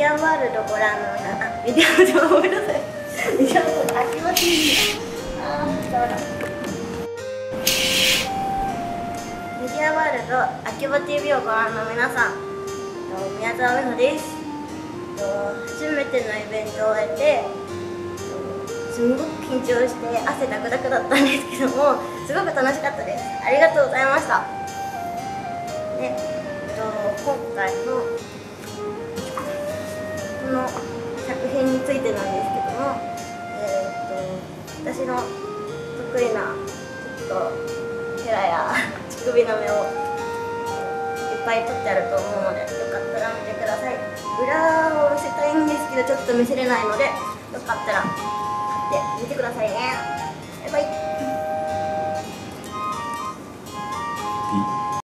ディアワールドご覧のメディアワールドメディアワールドメディアワールド秋葉 TV をご覧の皆さん。宮沢美穂です。初めてのイベントを終えてすごく緊張して汗だくだくだったんですけどもすごく楽しかったです。ありがとうございました。でと今回のこの作品についてなんですけどもえー、と私の得意なちょっとヘラや乳首の目をぱい撮ってあると思うのでよかったら見てください。裏を見せたいんですけどちょっと見せれないのでよかったら買ってみてくださいね。